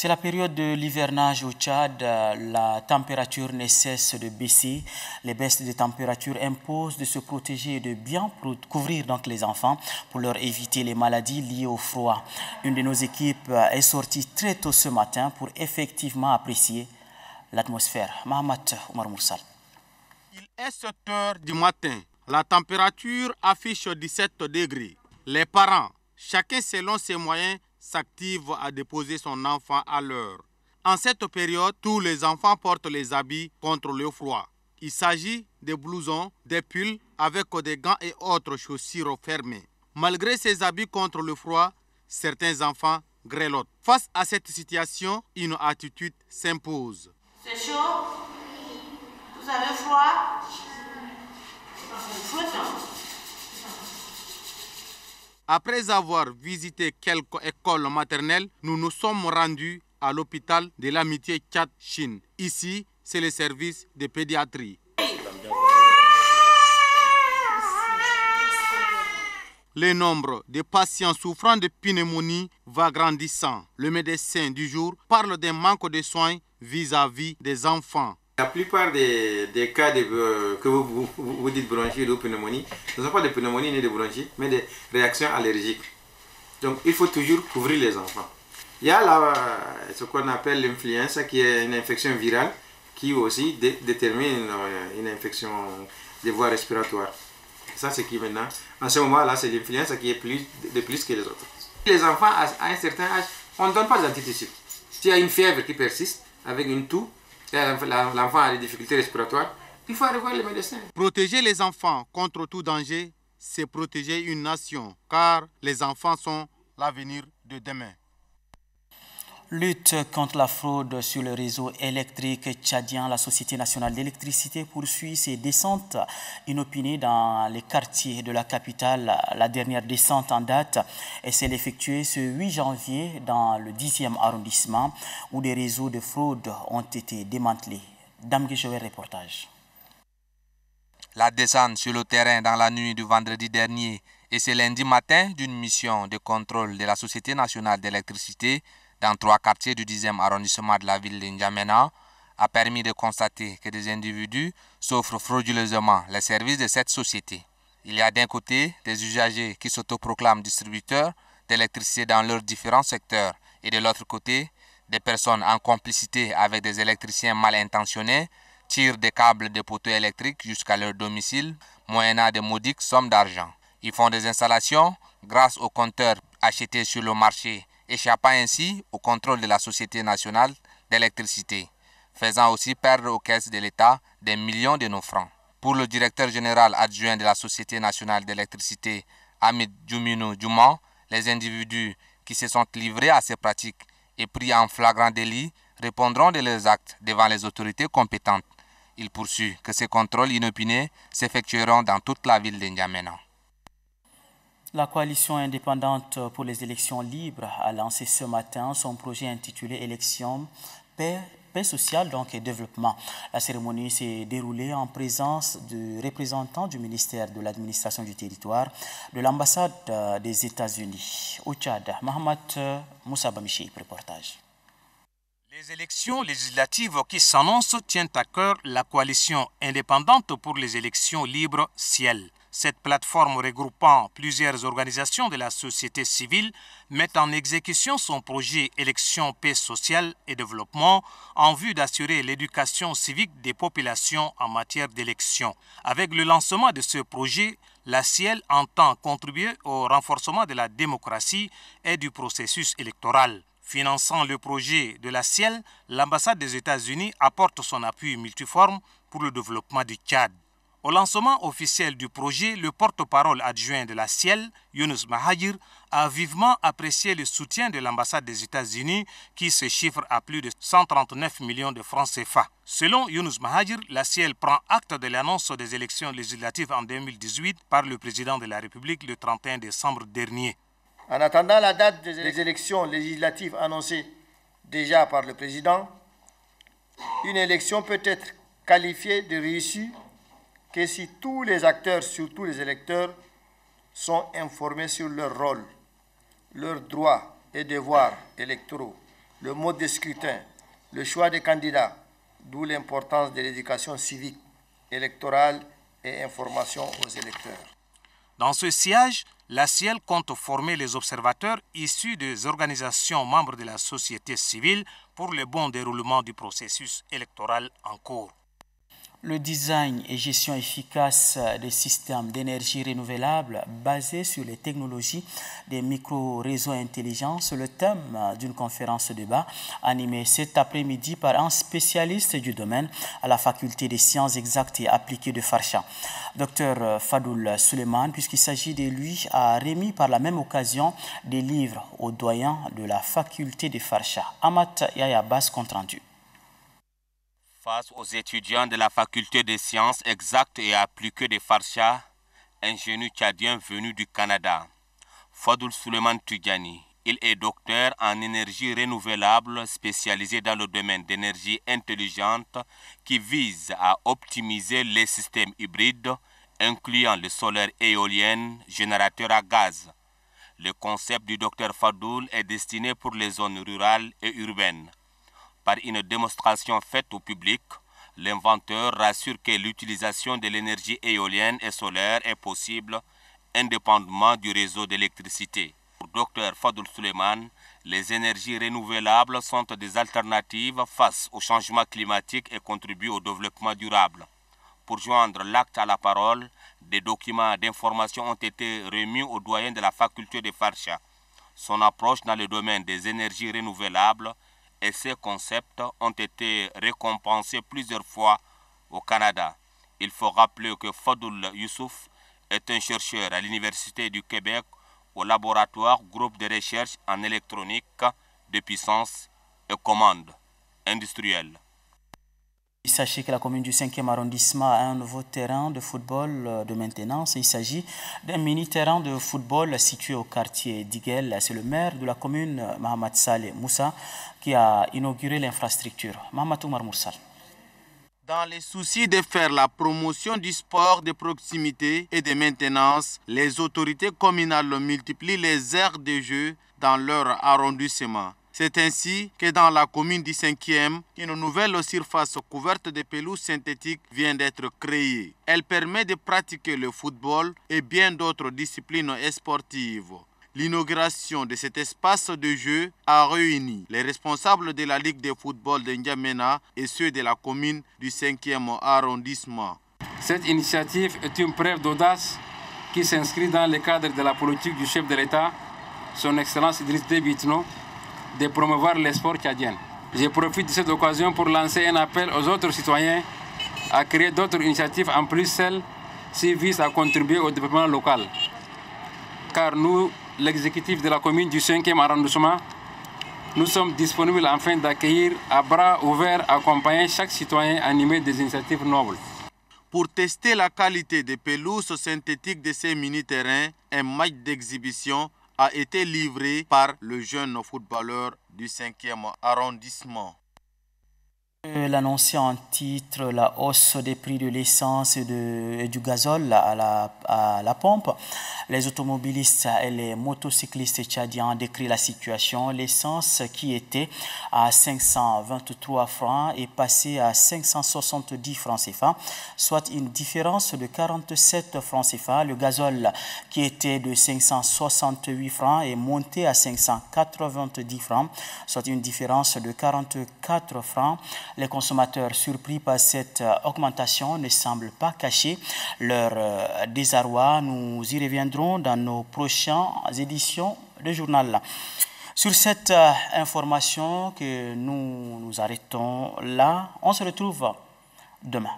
C'est la période de l'hivernage au Tchad. La température ne cesse de baisser. Les baisses de température imposent de se protéger et de bien couvrir donc les enfants pour leur éviter les maladies liées au froid. Une de nos équipes est sortie très tôt ce matin pour effectivement apprécier l'atmosphère. Mahamat Omar Moursal. Il est 7 heures du matin. La température affiche 17 degrés. Les parents, chacun selon ses moyens, s'active à déposer son enfant à l'heure. En cette période, tous les enfants portent les habits contre le froid. Il s'agit des blousons, des pulls avec des gants et autres chaussures fermées. Malgré ces habits contre le froid, certains enfants grelottent. Face à cette situation, une attitude s'impose. C'est chaud? Vous avez froid? Après avoir visité quelques écoles maternelles, nous nous sommes rendus à l'hôpital de l'amitié Tchad-Chine. Ici, c'est le service de pédiatrie. Le nombre de patients souffrant de pneumonie va grandissant. Le médecin du jour parle d'un manque de soins vis-à-vis des enfants. La plupart des, cas euh, que vous, dites bronchite ou pneumonie, ne sont pas des pneumonies ni des bronchites, mais des réactions allergiques. Donc il faut toujours couvrir les enfants. Il y a là, ce qu'on appelle l'influenza, qui est une infection virale, qui aussi détermine euh, une, infection des voies respiratoires. Ça, c'est qui maintenant, en ce moment-là, c'est l'influenza qui est plus, de plus que les autres. Les enfants, à un certain âge, on ne donne pas d'antibiotiques. S'il y a une fièvre qui persiste, avec une toux, l'enfant a des difficultés respiratoires, il faut aller voir le médecin. Protéger les enfants contre tout danger, c'est protéger une nation, car les enfants sont l'avenir de demain. Lutte contre la fraude sur le réseau électrique tchadien. La Société nationale d'électricité poursuit ses descentes inopinées dans les quartiers de la capitale. La dernière descente en date est celle effectuée ce 8 janvier dans le 10e arrondissement où des réseaux de fraude ont été démantelés. Dame reportage. La descente sur le terrain dans la nuit du vendredi dernier et ce lundi matin d'une mission de contrôle de la Société nationale d'électricité dans trois quartiers du 10e arrondissement de la ville de N'Djamena a permis de constater que des individus s'offrent frauduleusement les services de cette société. Il y a d'un côté des usagers qui s'autoproclament distributeurs d'électricité dans leurs différents secteurs et de l'autre côté des personnes en complicité avec des électriciens mal intentionnés tirent des câbles de poteaux électriques jusqu'à leur domicile moyennant de modiques sommes d'argent. Ils font des installations grâce aux compteurs achetés sur le marché échappant ainsi au contrôle de la Société nationale d'électricité, faisant aussi perdre aux caisses de l'État des millions de nos francs. Pour le directeur général adjoint de la Société nationale d'électricité, Hamid Djoumino Djouman, les individus qui se sont livrés à ces pratiques et pris en flagrant délit répondront de leurs actes devant les autorités compétentes. Il poursuit que ces contrôles inopinés s'effectueront dans toute la ville d'Indiamena. La coalition indépendante pour les élections libres a lancé ce matin son projet intitulé Élections, paix, sociale donc, et développement. La cérémonie s'est déroulée en présence de représentants du ministère de l'administration du territoire, de l'ambassade euh, des États-Unis. Au Tchad, Mohamed euh, Moussa Bamichi, reportage. Les élections législatives qui s'annoncent tiennent à cœur la coalition indépendante pour les élections libres Ciel. Cette plateforme regroupant plusieurs organisations de la société civile met en exécution son projet Élection, paix sociale et développement en vue d'assurer l'éducation civique des populations en matière d'élection. Avec le lancement de ce projet, la CIEL entend contribuer au renforcement de la démocratie et du processus électoral. Finançant le projet de la CIEL, l'ambassade des États-Unis apporte son appui multiforme pour le développement du Tchad. Au lancement officiel du projet, le porte-parole adjoint de la CIEL, Yunus Mahajir, a vivement apprécié le soutien de l'ambassade des États-Unis qui se chiffre à plus de 139 millions de francs CFA. Selon Yunus Mahajir, la CIEL prend acte de l'annonce des élections législatives en 2018 par le président de la République le 31 décembre dernier. En attendant la date des élections législatives annoncées déjà par le président, une élection peut être qualifiée de réussie que si tous les acteurs, surtout les électeurs, sont informés sur leur rôle, leurs droits et devoirs électoraux le mode de scrutin, le choix des candidats, d'où l'importance de l'éducation civique, électorale et information aux électeurs. Dans ce siège, la CIEL compte former les observateurs issus des organisations membres de la société civile pour le bon déroulement du processus électoral en cours le design et gestion efficace des systèmes d'énergie renouvelable basés sur les technologies des micro-réseaux intelligents, le thème d'une conférence débat animée cet après-midi par un spécialiste du domaine à la faculté des sciences exactes et appliquées de Farsha. Dr Fadoul Suleiman, puisqu'il s'agit de lui, a remis par la même occasion des livres aux doyens de la faculté de Farsha. Amat Yayabas compte rendu. Face aux étudiants de la faculté des sciences exactes et appliquées de Farsha, ingénieur tchadien venu du Canada, Fadoul Suleiman Tudjani. Il est docteur en énergie renouvelable spécialisé dans le domaine d'énergie intelligente qui vise à optimiser les systèmes hybrides, incluant le solaire éolien, générateur à gaz. Le concept du docteur Fadoul est destiné pour les zones rurales et urbaines. Par une démonstration faite au public, l'inventeur rassure que l'utilisation de l'énergie éolienne et solaire est possible indépendamment du réseau d'électricité. Pour Dr Fadoul Suleiman, les énergies renouvelables sont des alternatives face au changement climatique et contribuent au développement durable. Pour joindre l'acte à la parole, des documents d'information ont été remis au doyen de la faculté de Farsha. Son approche dans le domaine des énergies renouvelables et ces concepts ont été récompensés plusieurs fois au Canada. Il faut rappeler que Fadoul Youssouf est un chercheur à l'Université du Québec au laboratoire groupe de recherche en électronique de puissance et commande industrielle. Sachez que la commune du 5e arrondissement a un nouveau terrain de football euh, de maintenance. Il s'agit d'un mini-terrain de football situé au quartier d'Iguel. C'est le maire de la commune, Mohamed Saleh Moussa, qui a inauguré l'infrastructure. Mohamed Oumar. Dans les soucis de faire la promotion du sport de proximité et de maintenance, les autorités communales multiplient les aires de jeu dans leur arrondissement. C'est ainsi que dans la commune du 5e, une nouvelle surface couverte de pelouse synthétique vient d'être créée. Elle permet de pratiquer le football et bien d'autres disciplines sportives. L'inauguration de cet espace de jeu a réuni les responsables de la Ligue de football de N'Djamena et ceux de la commune du 5e arrondissement. Cette initiative est une preuve d'audace qui s'inscrit dans le cadre de la politique du chef de l'État, son Excellence Idriss Debitno, de promouvoir les sports tchadiens. Je profite de cette occasion pour lancer un appel aux autres citoyens à créer d'autres initiatives en plus celles qui visent à contribuer au développement local. Car nous, l'exécutif de la commune du 5e arrondissement, nous sommes disponibles afin d'accueillir à bras ouverts, accompagner chaque citoyen animé des initiatives nobles. Pour tester la qualité des pelouses synthétiques de ces mini-terrains, un match d'exhibition a été livré par le jeune footballeur du 5e arrondissement. L'annoncer en titre la hausse des prix de l'essence et, du gazole à la, à la, pompe. Les automobilistes et les motocyclistes tchadiens décrit la situation. L'essence qui était à 523 francs est passée à 570 francs CFA, soit une différence de 47 francs CFA. Le gazole qui était de 568 francs est monté à 590 francs, soit une différence de 44 francs. Les consommateurs surpris par cette euh, augmentation ne semblent pas cacher leur euh, désarroi. Nous y reviendrons dans nos prochaines éditions de journal. Sur cette euh, information que nous nous arrêtons là, on se retrouve demain.